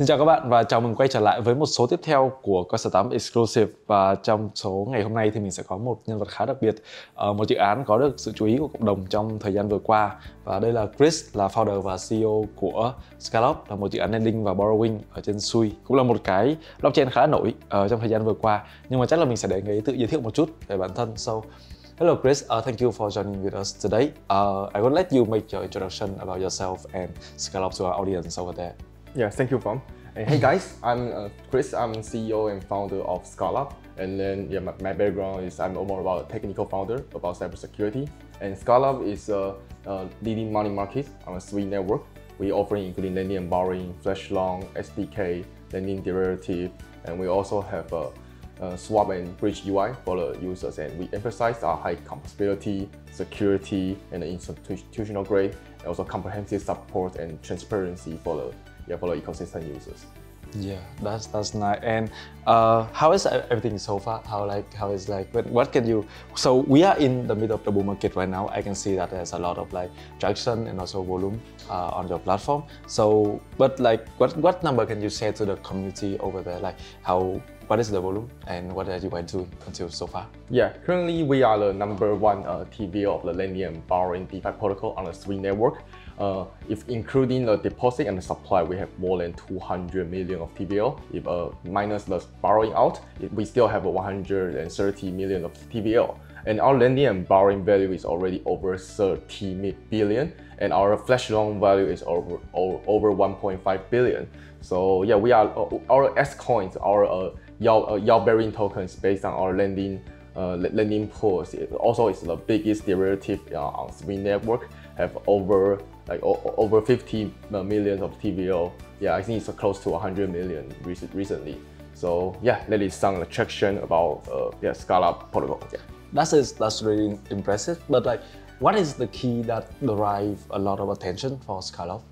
Xin chào các bạn và chào mừng quay trở lại với một số tiếp theo của Coi 8 Exclusive và trong số ngày hôm nay thì mình sẽ có một nhân vật khá đặc biệt ờ, một dự án có được sự chú ý của cộng đồng trong thời gian vừa qua và đây là Chris là founder và CEO của Scallop là một dự án lending và borrowing ở trên Sui cũng là một cái blockchain khá nổi trong thời gian vừa qua nhưng mà chắc là mình sẽ để người tự giới thiệu một chút về bản thân so Hello, Chris. Uh, thank you for joining with us today. Uh, I will let you make your introduction about yourself and Scallop to our audience over there. Yeah, thank you, Phong. And hey guys, I'm uh, Kris. I'm CEO and founder of Scallop. And then yeah, my, my, background is I'm more about a technical founder about cybersecurity. And Scallop is a, a, leading money market on a Sui network. We offering including lending and borrowing, flash loan, SDK, lending derivative, and we also have a, a swap and bridge UI for the users. And we emphasize our high compatibility, security, and institutional grade, and also comprehensive support and transparency for the yeah, for the ecosystem users. Yeah, that's that's nice. And uh, how is everything so far? How like how is like what, what can you? So we are in the middle of the bull market right now. I can see that there's a lot of like traction and also volume uh, on your platform. So, but like what what number can you say to the community over there? Like how what is the volume and what are you guys doing until so far? Yeah, currently we are the number one uh, TVL of the lending and borrowing DeFi protocol on the Sui network. Uh, if including the deposit and the supply, we have more than 200 million of TVL. If uh, minus the borrowing out, we still have 130 million of TVL. And our lending and borrowing value is already over 30 billion, and our flash loan value is over over 1.5 billion. So yeah, we are uh, our S coins, our uh, Yao, uh, bearing tokens based on our lending uh, lending pools. It also is the biggest derivative uh, on Sui network. Have over like over 50 million of TVL. Yeah, I think it's close to 100 million recently. So yeah, that is some attraction about uh, yeah Scallop protocol. Yeah. That's that's really impressive. But like, what is the key that derive a lot of attention for Scallop?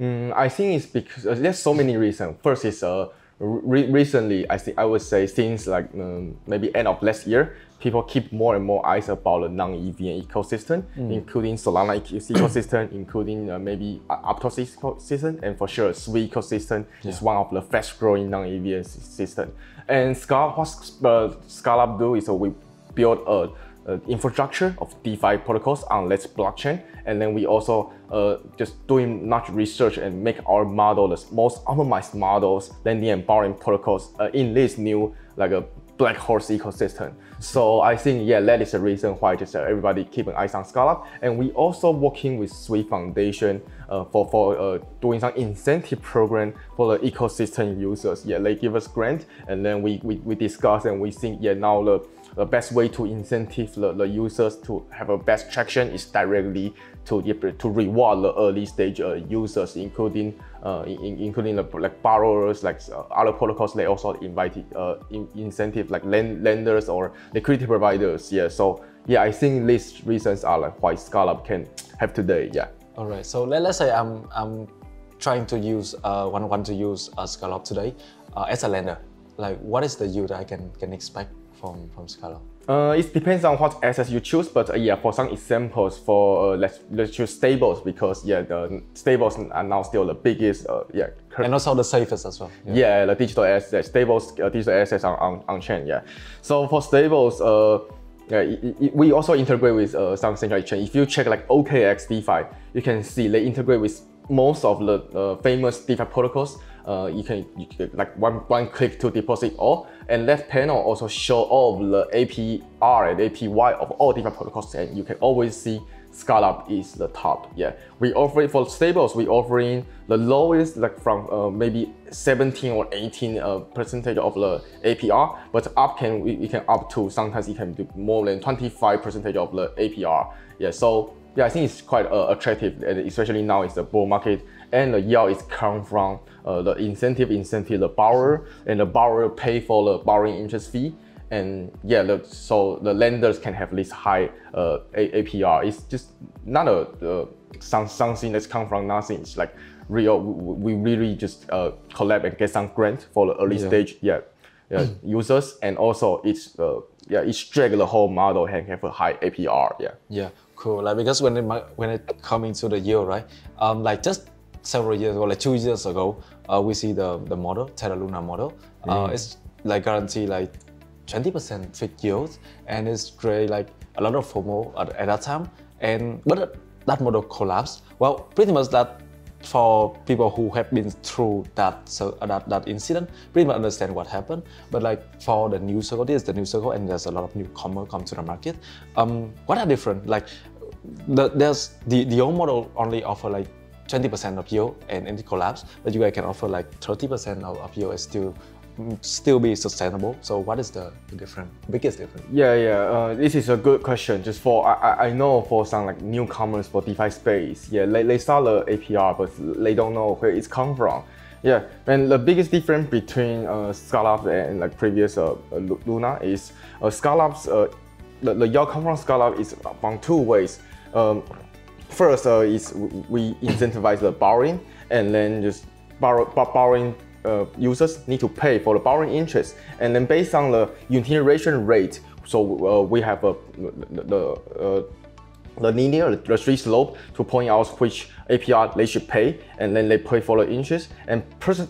Mm, I think it's because uh, there's so many reasons. First is uh, re recently, I think I would say since like um, maybe end of last year, people keep more and more eyes about the non-EVM ecosystem, mm. including Solana ecosystem, including uh, maybe Aptos ecosystem, and for sure Sui ecosystem yeah. is one of the fast-growing non-EVM system. And Scallop, what uh, Scallop do is uh, we build a uh, infrastructure of DeFi protocols on Let's blockchain. And then we also uh, just doing much research and make our model the most optimized models, lending and borrowing protocols uh, in this new like a black horse ecosystem. So I think yeah, that is the reason why just uh, everybody keep an eye on Scallop. And we also working with Sui Foundation uh, for for uh, doing some incentive program for the ecosystem users. Yeah, they give us grant, and then we we, we discuss and we think yeah now the the best way to incentive the, the users to have a best traction is directly to to reward the early stage uh, users, including uh, in, including the, like borrowers, like uh, other protocols. They also invite uh, in, incentive like lend, lenders or liquidity providers. Yeah, so yeah, I think these reasons are like why Scallop can have today. Yeah. All right. So let, let's say I'm I'm trying to use uh, want want to use a Scallop today uh, as a lender. Like, what is the yield I can can expect from, from Scallop? Uh, it depends on what assets you choose, but uh, yeah, for some examples, for uh, let's let's choose stables because yeah, the stables are now still the biggest uh, yeah. And also the safest as well. Yeah, yeah the digital assets, stables, uh, digital assets on, on on chain. Yeah, so for stables, uh, yeah, it, it, we also integrate with uh, some central exchange. If you check like OKX DeFi, you can see they integrate with most of the uh, famous DeFi protocols uh, you, can, you like one, one click to deposit all. And that panel also show all of the APR and APY of all different protocols and you can always see Scallop is the top. Yeah, we offer for stables. We offering the lowest, like from uh, maybe 17 or 18 uh, percentage of the APR, but up can we, we, can up to sometimes it can do more than 25 percentage of the APR. Yeah, so yeah, I think it's quite uh, attractive, and especially now it's the bull market, and the yield is come from uh, the incentive incentive the borrower, and the borrower pay for the borrowing interest fee, and yeah, the, so the lenders can have this high uh, APR. It's just not a some, something that's come from nothing. It's like real. We really just uh, collab and get some grant for the early yeah. stage. Yeah. Yeah, users and also it's uh, yeah it's drag the whole model and have a high APR. Yeah. Yeah. Cool. Like because when it when it coming to the yield, right? Um, like just several years ago, like two years ago, uh, we see the the model Terra Luna model. Uh, it's like guarantee like 20% fixed yield, and it's create like a lot of FOMO at, at that time. And but that model collapsed. Well, pretty much that for people who have been through that so uh, that that incident pretty much understand what happened. But like for the new circle this is the new circle and there's a lot of newcomer come to the market. Um what are different? Like the, there's the the old model only offer like 20% of yield and, and collapse but you guys can offer like 30% of, of yield and still still be sustainable so what is the, different biggest difference Yeah, yeah. Uh, this is a good question. Just for I, I- know for some like newcomers for DeFi space, yeah, they, they saw the APR, but they don't know where it's come from. Yeah, and the biggest difference between uh, Scallop and like previous uh, uh, Luna is uh, Scallop's uh, the, the yield come from Scallop is from two ways. Um, first uh, is we incentivize the borrowing, and then just borrow, borrowing uh, users need to pay for the borrowing interest, and then based on the utilization rate, so uh, we have a the, the uh, the linear, the street slope to point out which APR they should pay, and then they pay for the interest. And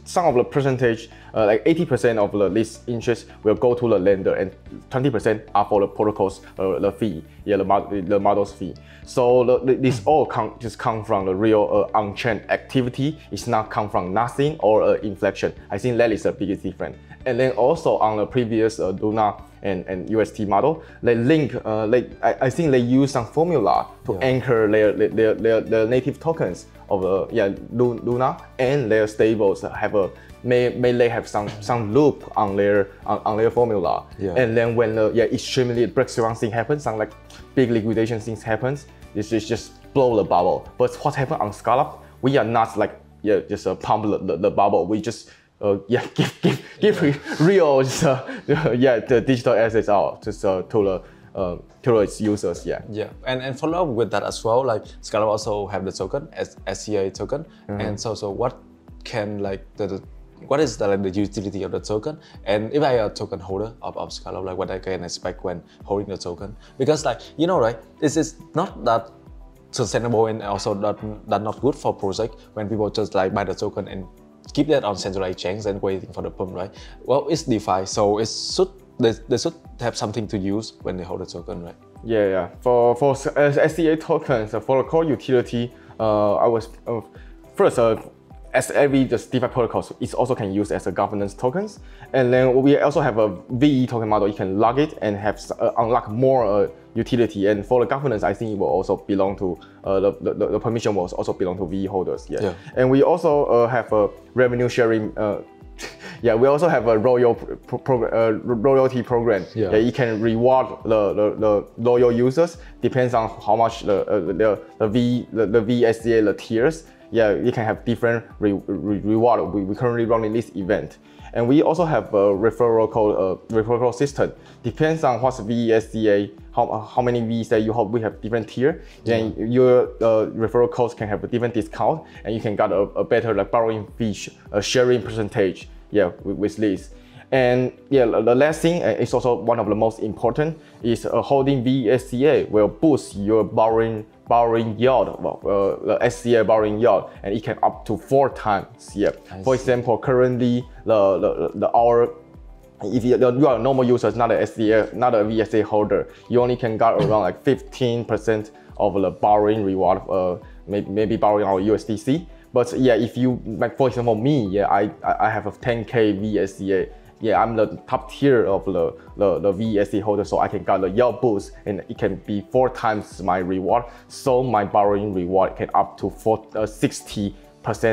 some of the percentage, uh, like 80% of the this interest will go to the lender, and 20% are for the protocols, uh, the fee, yeah, the, mod- the model's fee. So the, the- this all come, just come from the real uh, on-chain activity. It's not come from nothing or uh, inflection. I think that is the biggest difference. And then also on the previous uh, Luna and, and UST model, they link, uh, they, I, I think they use some formula to Yeah. anchor their, their, their, their native tokens of uh, yeah, Luna and their stables have a, may, may they have some, some loop on their, on, on their formula. Yeah. And then when the yeah, extremely breakthrough thing happens, some like big liquidation things happens, this is just blow the bubble. But what happened on Scallop, we are not like yeah, just uh, pump the, the, the bubble. We just uh, yeah, give give give re- real just, uh, yeah the digital assets out just uh, to the uh, to its users. Yeah. Yeah, and, and follow up with that as well. Like Scallop also have the token as SCA token, and so so what can like the, the what is the, like, the utility of the token? And if I am a token holder of, of Scallop, like what I can expect when holding the token? Because like you know right, this is not that sustainable and also that that not good for project when people just like buy the token and keep that on centralized chains and waiting for the pump, right? Well, it's DeFi, so it should they, they should have something to use when they hold the token, right? Yeah, yeah. For for s- SCA tokens uh, for the core utility, uh, I was uh, first uh, as every just DeFi protocols, it also can use as a governance tokens, and then we also have a VE token model. You can log it and have uh, unlock more uh, utility. And for the governance, I think it will also belong to uh, the, the the permission will also belong to VE holders. Yeah. Yeah. And we also uh, have a revenue sharing. Uh, yeah, we also have a royal pro- pro- uh, royalty program. Yeah. that you can reward the, the, the loyal users depends on how much the uh, the, the V the, the VSCA the tiers. Yeah, you can have different re- re- reward. We, we currently running this event, and we also have a referral code uh, referral system. Depends on what's VSCA, how, how many Vs that you have. We have different tier. Then your uh, referral codes can have a different discount, and you can get a, a better like borrowing fee, sh- uh, sharing percentage. Yeah, with, with this. And yeah, the last thing uh, is also one of the most important is uh, holding VSCA will boost your borrowing borrowing yield, well, uh, the SCA borrowing yield, and it can up to four times. Yeah. For example, currently the the, the our if you, you are a normal user, not a SCA, not a VSA holder, you only can get around like 15% of the borrowing reward, uh, maybe, maybe borrowing our USDC. But yeah, if you, like for example, me, yeah, I, I have a 10K VSCA. Yeah, I'm the top tier of the, the, the holder, so I can get the yield boost and it can be four times my reward. So my borrowing reward can up to four, uh, 60%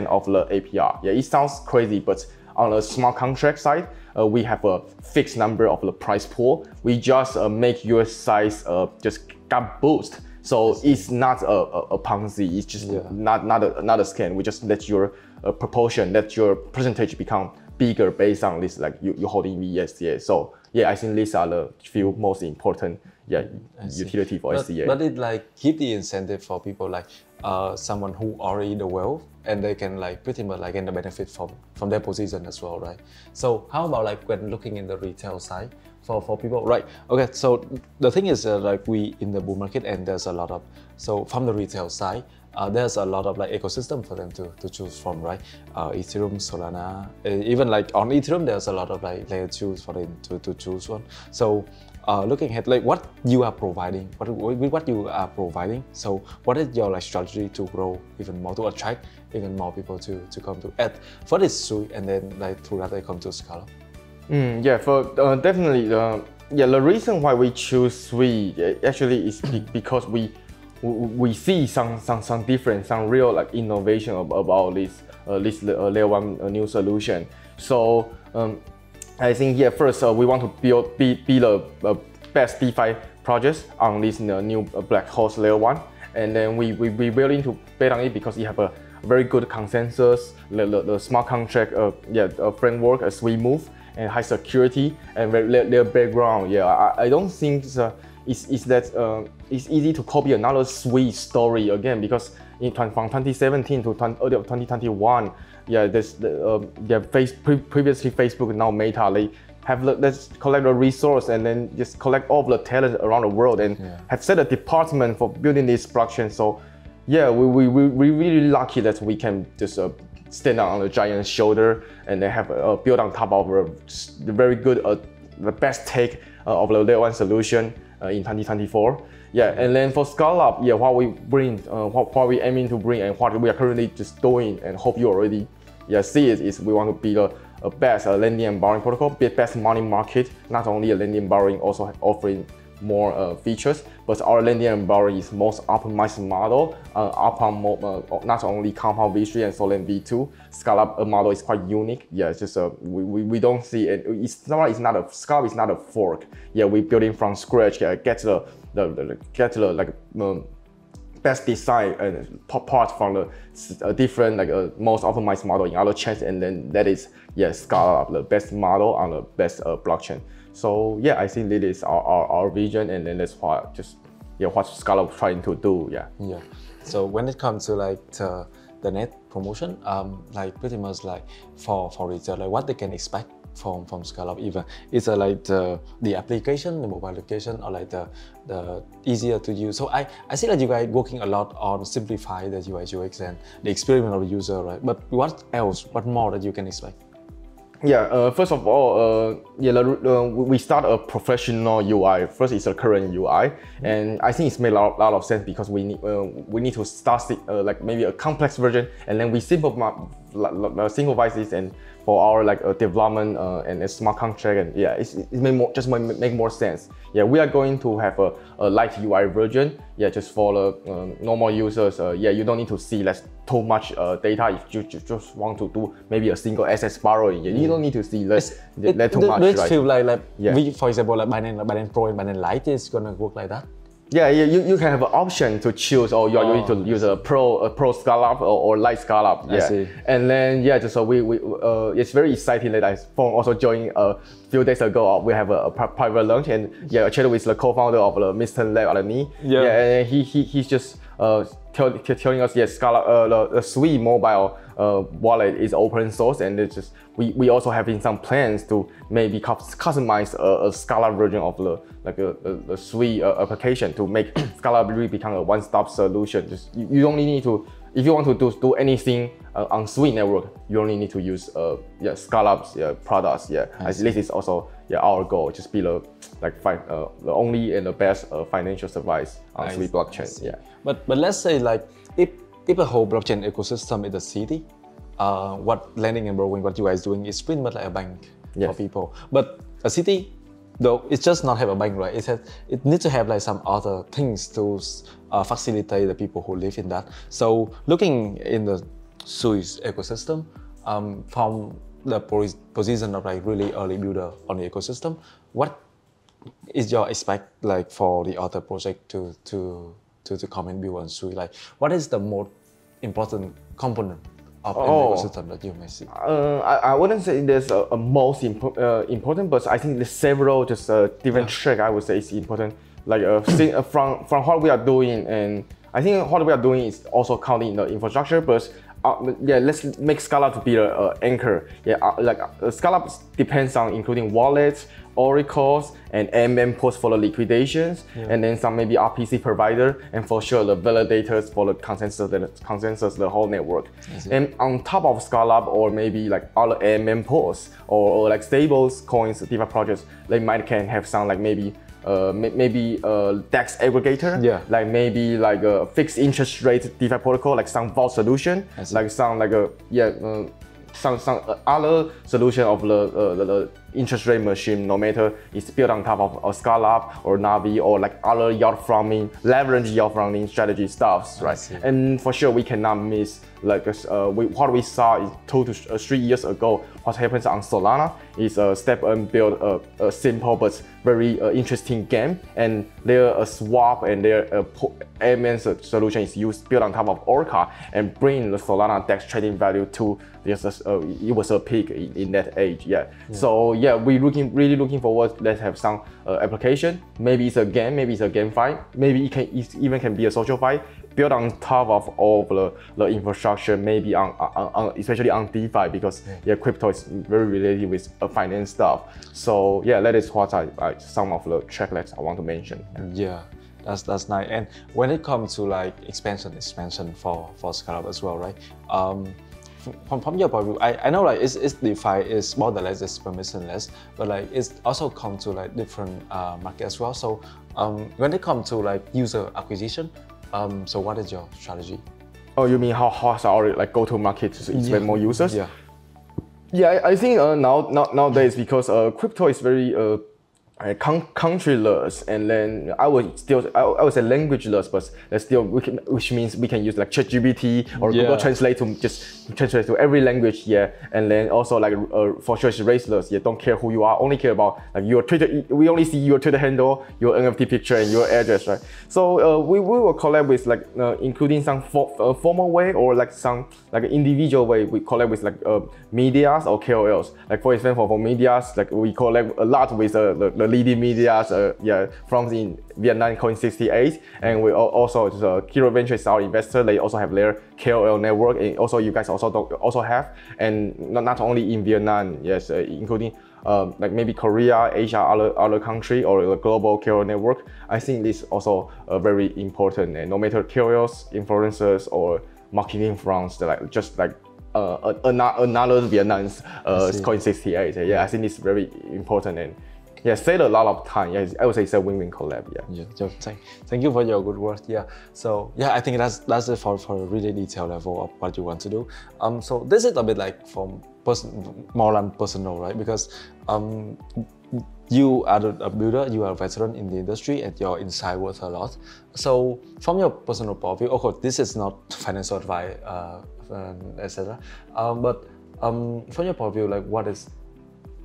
of the APR. Yeah, it sounds crazy, but on a smart contract side, uh, we have a fixed number of the price pool. We just uh, make your size uh, just got boost. So it's not a, a, a Ponzi. It's just Yeah. not not a, not a scam. We just let your uh, proportion, let your percentage become bigger based on this, like you, you holding VSCA. So yeah, I think these are the few most important yeah utility for But, SCA. but it like give the incentive for people like uh, someone who already the wealth and they can like pretty much like get the benefit from from their position as well, right? So how about like when looking in the retail side for for people, right? Okay, so the thing is uh, like we in the bull market and there's a lot of so from the retail side, uh, there's a lot of like ecosystem for them to, to choose from, right? Uh, Ethereum, Solana, uh, even like on Ethereum, there's a lot of like layer twos for them to, to choose one. So uh, looking at like what you are providing, what with what you are providing. So what is your like strategy to grow even more to attract even more people to, to come to at first it's Sui and then like through that they come to Scallop. Mm, yeah, for uh, definitely uh, yeah the reason why we choose Sui actually is because we we see some some some different some real like innovation about this uh, this uh, layer one uh, new solution. So um, I think yeah first uh, we want to build be, be the uh, best DeFi projects on this uh, new uh, Black Horse layer one, and then we we we willing to bet on it because it have a very good consensus, the, the, the smart contract uh, yeah framework as we move and high security and their, their background. Yeah, I, I don't think it's, uh, it's, it's that uh, it's easy to copy another Sui story again because in, from 2017 to 20, early 2021, yeah, this uh, yeah, face, pre previously Facebook now Meta they have let's collect the resource and then just collect all the talent around the world and yeah. have set a department for building this blockchain. So yeah, we we we we really lucky that we can just uh, stand on a giant's shoulder and then have uh, built on top of a very good, uh, the best take uh, of the layer one solution uh, in 2024. Yeah, and then for Scallop, yeah, what we bring, uh, what, what we aiming to bring, and what we are currently just doing, and hope you already yeah see it is we want to be the a best uh, lending and borrowing protocol, be best money market, not only a lending and borrowing, also offering more uh, features, but our lending and borrowing is most optimized model uh, upon uh, not only compound v3 and Solend v2. Scallop uh, model is quite unique. Yeah, it's just uh, we, we, we don't see it. It's not it's not a Scallop is not a fork. Yeah, we building from scratch. Yeah, get the the, the get the like. Um, best design and part from the different like uh, most optimized model in other chains and then that is yeah Scallop the best model on the best uh, blockchain. So yeah, I think that is our, our, our vision and then that's what just yeah what Scallop trying to do. Yeah. Yeah. So when it comes to like to the net promotion, um, like pretty much like for for retail, like what they can expect from from Scallop even It's it like the the application, the mobile application, or like the the easier to use. So I I see that you guys working a lot on simplify the UI UX and the experience of the user, right? But what else? What more that you can expect? Yeah, uh, first of all, uh, yeah, uh, we start a professional UI. First, it's a current UI, mm-hmm. and I think it's made a lot, lot of sense because we need uh, we need to start uh, like maybe a complex version, and then we simplify simplify this and for our like uh, development uh, and a smart contract and yeah it's, it may more just make more sense yeah we are going to have a, a light UI version yeah just for the um, normal users uh, yeah you don't need to see less too much uh, data if you just want to do maybe a single asset borrowing yeah, you don't need to see less it, too much right? feel like like yeah. we for example like Binance, Binance Pro and Binance Lite is gonna work like that yeah, you, you can have an option to choose, or you're oh. going to use a pro a pro Scallop or, or light scallop. Yeah. I see. And then yeah, just so we, we uh, it's very exciting that I also joined a few days ago. Uh, we have a, a private lunch and yeah, I chatted with the co-founder of the Mysten Lab Alani. Yeah. yeah, and he he he's just uh, tell, telling us yes, Scallop uh, the, the Sui mobile uh, wallet is open source, and it's just we, we also having some plans to maybe customize a, a Scallop version of the like a, a, a Sui uh, application to make Scallop really become a one-stop solution. Just you, you only need to if you want to do, do anything uh, on Sui network, you only need to use uh, yeah, Scallop's yeah, products. Yeah, this is also yeah, our goal. Just be the like fi- uh, the only and the best uh, financial service on Sui blockchain. Yeah. But but let's say like if if a whole blockchain ecosystem is a city, uh, what lending and borrowing, what you guys doing is pretty much like a bank yes. for people. But a city, though, it's just not have a bank, right? It has it needs to have like some other things to uh, facilitate the people who live in that. So looking in the Sui's ecosystem, um, from the position of like really early builder on the ecosystem, what is your expect like for the other project to to to, to come and build on Sui? Like, what is the most important component of oh, an ecosystem that you may see? Uh, I, I wouldn't say there's a, a most impo- uh, important, but I think there's several just uh, different yeah. track I would say is important. Like uh, uh, from from what we are doing, and I think what we are doing is also counting the infrastructure, but uh, yeah, let's make Scallop to be a, a anchor. Yeah, uh, like uh, Scallop depends on including wallets, oracles, and MM post for the liquidations, yeah. and then some maybe RPC provider, and for sure the validators for the consensus, the consensus, the whole network. And on top of Scallop or maybe like other MM posts or, or like stables coins, DeFi projects, they might can have some like maybe uh, maybe a DEX aggregator, yeah. like maybe like a fixed interest rate DeFi protocol, like some vault solution, like some like a yeah, uh, some some uh, other solution of the, uh, the, the interest rate machine, no matter it's built on top of a Scallop or Navi or like other yield farming, leverage yield farming strategy stuffs, right? And for sure, we cannot miss like uh, we, what we saw is two to uh, three years ago. What happens on Solana is a step and build a, a simple but very uh, interesting game, and there a swap and there a AMM solution is used built on top of Orca and bring the Solana DEX trading value to this. Uh, it was a peak in, in that age, yeah. yeah. So yeah, we looking really looking forward. Let's have some uh, application. Maybe it's a game, maybe it's a GameFi, maybe it can it even can be a SocialFi built on top of all of the, the infrastructure, maybe on, on, on especially on DeFi because yeah. crypto is very related with uh, finance stuff. So yeah, that is what I, I some of the tracklets I want to mention. Yeah. That's that's nice. And when it comes to like expansion, expansion for for Scala as well, right? Um, from, from your point of view, I, I know like it's, it's DeFi is borderless, it's permissionless, but like it's also come to like different uh, market as well. So um, when it comes to like user acquisition, um, so what is your strategy? Oh, you mean how how's our like go to market to expand yeah. more users? Yeah. Yeah, I, I think uh, now, now nowadays because uh, crypto is very uh, uh, con- countryless, and then I would still I, I would say languageless, but that's still can, which means we can use like ChatGPT or yeah. Google Translate to just translate to every language, yeah. And then also like uh, for sure it's raceless, yeah. Don't care who you are, only care about like your Twitter. We only see your Twitter handle, your NFT picture, and your address, right? So uh, we, we will collab with like uh, including some for, uh, formal way or like some like individual way. We collab with like uh, medias or KOLs. Like for example, for medias, like we collab a lot with uh, the, the leading media uh, yeah, from in Vietnam Coin68. And we also, the Kyros Venture is our investor. They also have their KOL network. And also you guys also also have. And not, not only in Vietnam, yes, uh, including um, like maybe Korea, Asia, other, other country or the global KOL network. I think this also uh, very important. And no matter KOLs, influencers, or marketing fronts, like just like uh, another Vietnam's uh, Coin68. Yeah, I think it's very important and yeah, save a lot of time. Yeah, I would say it's a win-win collab. Yeah. Yeah. Thank, thank you for your good work. Yeah. So yeah, I think that's that's it for for a really detailed level of what you want to do. Um. So this is a bit like from person more than personal, right? Because um, you are a builder, you are a veteran in the industry, and your insight worth a lot. So from your personal point of view, of course, this is not financial advice, uh, etc. Um, but um, from your point of view, like what is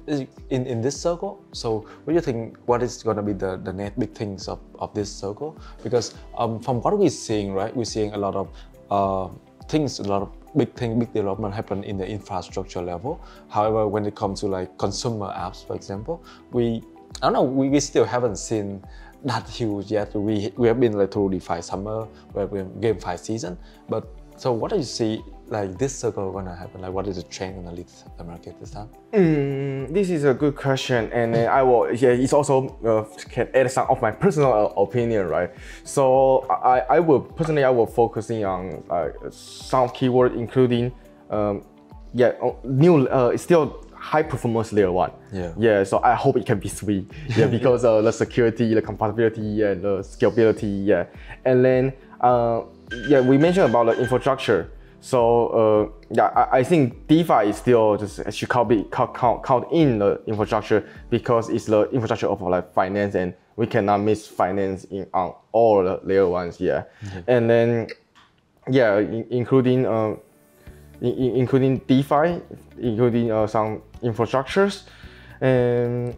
in, in this circle. So what do you think, what is going to be the, the next big things of, of this circle? Because um, from what we're seeing, right, we're seeing a lot of uh, things, a lot of big thing, big development happen in the infrastructure level. However, when it comes to like consumer apps, for example, we, I don't know, we, we still haven't seen that huge yet. We, we have been like through DeFi summer, we where we GameFi season, but so what do you see like this circle gonna happen? Like what is the trend gonna lead the market this time? Mm, this is a good question, and I will. Yeah, it's also uh, can add some of my personal uh, opinion, right? So I, I will personally I will focusing on uh, some keyword including, um, yeah, oh, new uh, still high performance layer one. Yeah. Yeah. So I hope it can be sweet. Yeah, because uh, the security, the compatibility, and the scalability. Yeah, and then uh, yeah, we mentioned about the infrastructure. So uh, yeah, I, I, think DeFi is still just should count, be, count, count, count in the infrastructure because it's the infrastructure of like finance and we cannot miss finance in on all the layer ones. Yeah, mm-hmm. and then yeah, in, including uh, in, including DeFi, including uh, some infrastructures, and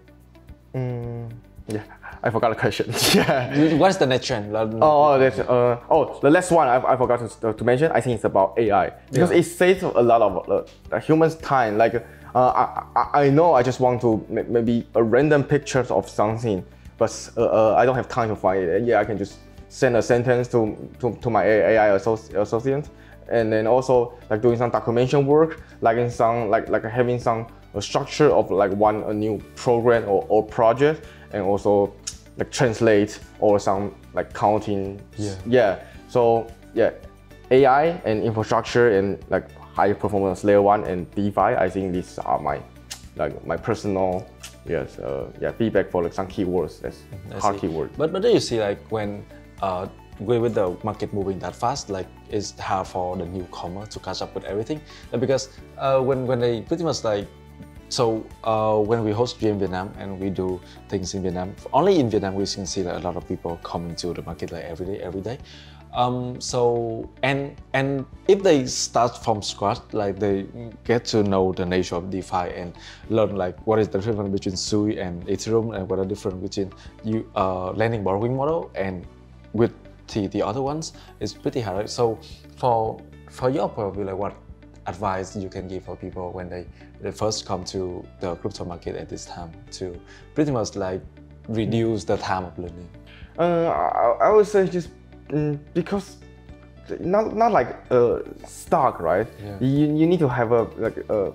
um, yeah. I forgot the question. yeah. What's the next trend? Oh, that's, uh, oh, the last one I, I forgot to, to mention. I think it's about AI because yeah. it saves a lot of uh, human's time. Like, uh, I, I know I just want to maybe a random pictures of something, but uh, uh, I don't have time to find it. And yeah, I can just send a sentence to, to, to my AI associate, and then also like doing some documentation work, like in some like like having some a structure of like one a new program or, or project, and also like translate or some like counting. Yeah. Yeah. So yeah, AI and infrastructure and like high performance layer one and DeFi. I think these are my like my personal yes uh, yeah feedback for like some keywords. That's I hard see. keyword. But but do you see like when uh, with the market moving that fast, like it's hard for the newcomer to catch up with everything? Like, because uh, when when they pretty much like so uh, when we host GM Vietnam and we do things in Vietnam, only in Vietnam we can see like, a lot of people coming to the market like every day, every day. Um, so and and if they start from scratch, like they get to know the nature of DeFi and learn like what is the difference between Sui and Ethereum and what are the difference between you uh, lending borrowing model and with the, the other ones, it's pretty hard. So for for your point like what advice you can give for people when they, they first come to the crypto market at this time to pretty much like reduce the time of learning? Uh, I, I would say just mm, because not not like a stock, right? Yeah. You, you need to have a like a,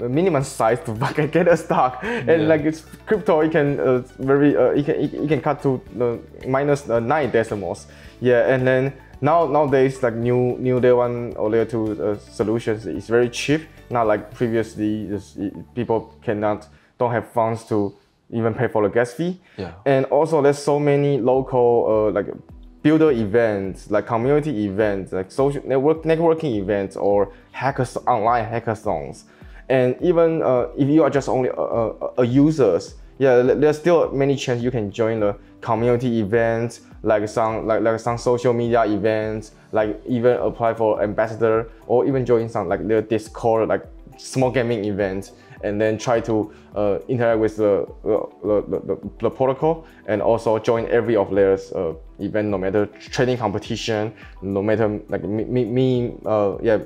a minimum size to get a stock, and Yeah. like it's crypto, it can uh, very uh, it can it, can cut to uh, minus uh, nine decimals. Yeah, and then now nowadays like new new layer one or layer two uh, solutions is very cheap. Not like previously, just, people cannot don't have funds to even pay for the gas fee. Yeah. And also, there's so many local uh, like builder events, like community events, like social network networking events, or hackers online hackathons. And even uh, if you are just only a, a, a users, yeah, there's still many chance you can join the community events, like some like, like some social media events, like even apply for ambassador or even join some like their Discord like small gaming events and then try to uh, interact with the, the, the, the, the protocol and also join every of their uh, event, no matter trading competition, no matter like me, me, me uh, yeah,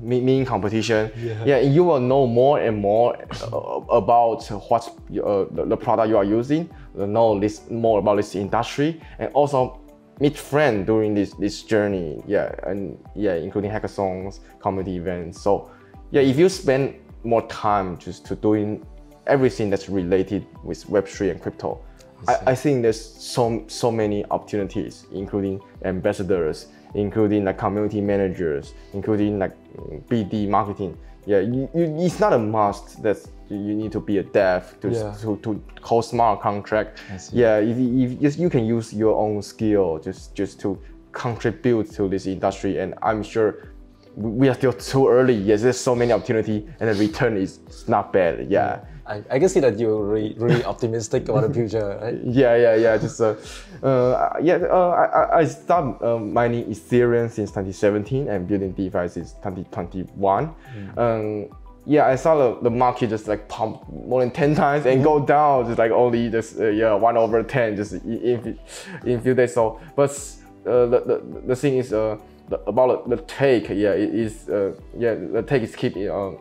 me, me competition. Yeah. yeah, you will know more and more uh, about what uh, the, product you are using, know this more about this industry, and also meet friends during this this journey. Yeah, and yeah, including hackathons, community events. So yeah, if you spend more time just to doing everything that's related with Web3 and crypto, I, I think there's so so many opportunities, including ambassadors, including like community managers, including like BD marketing. Yeah, you, you, it's not a must that you need to be a dev to, Yeah. to, to code smart contract. Yeah, if, if, you can use your own skill just just to contribute to this industry, and I'm sure we we are still too early. Yes, there's so many opportunity, and the return is not bad. Yeah. I, I can see that you're really, really optimistic about the future, right? Yeah, yeah, yeah. Just uh, uh yeah. Uh, I I- started uh, mining Ethereum since 2017 and building DeFi since 2021. Um, yeah, I saw the, the market just like pump more than 10 times and go down just like only just uh, yeah one over 10 just in in, few days. So, but uh, the, the the thing is uh the, about the, the take. Yeah, it is uh yeah the take is keep uh,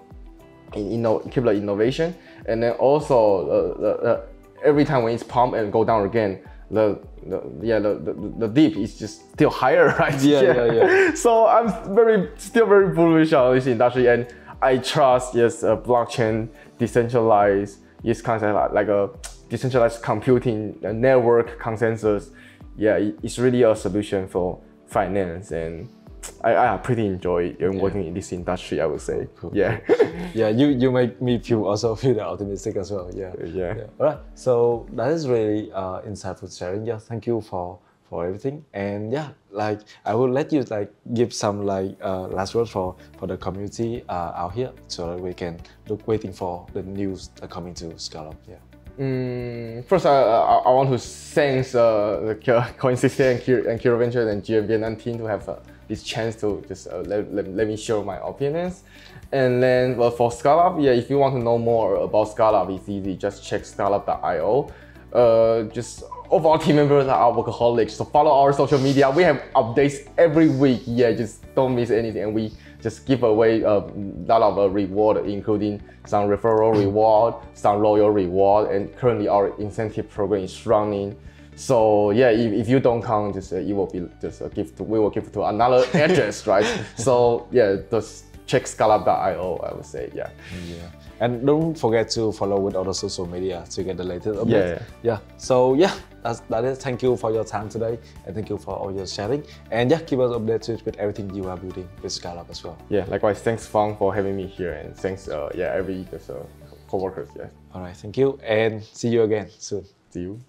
in, inno- keep the innovation, and then also uh, the, the, every time when it's pump and go down again, the, the yeah the, the, the dip is just still higher, right? Yeah, yeah, yeah. So I'm very still very bullish on this industry, and I trust yes, uh, blockchain, decentralized, yes, concept like, like a decentralized computing uh, network consensus. Yeah, it- it's really a solution for finance and. I, I pretty enjoy uh, working in this industry. I would say, yeah. yeah, you, you make me feel also feel optimistic as well. Yeah. Yeah. All right. So that is really uh, insightful sharing. Yeah. Thank you for for everything. And yeah, like I will let you like give some like uh, last words for for the community uh, out here, so that we can look waiting for the news coming to Scallop. Yeah. Mm, first, I, I, I want to thank uh, the Co- Coinsistent and Cure, and Kyros Ventures and GM Vietnam team to have uh, this chance to just uh, let, let, let me share my opinions. And then well, for Scallop, yeah, if you want to know more about Scallop, it's easy. Just check scallop.io. Uh, just all of our team members are workaholics, so follow our social media. We have updates every week. Yeah, just don't miss anything. And we just give away a lot of uh, reward, including some referral reward, some loyal reward, and currently our incentive program is running. So yeah, if, if you don't come, just uh, it will be just a gift. To, we will give to another address, right? So yeah, just check scallop.io. I would say yeah. Yeah. And don't forget to follow with other social media to get the latest updates. Yeah. Yeah. So yeah, that's that is. Thank you for your time today, and thank you for all your sharing. And yeah, keep us updated with everything you are building with Scallop as well. Yeah, likewise. Thanks, Phong, for having me here, and thanks, uh, yeah, every uh, coworkers. Yeah, All right. Thank you, and see you again soon. see you.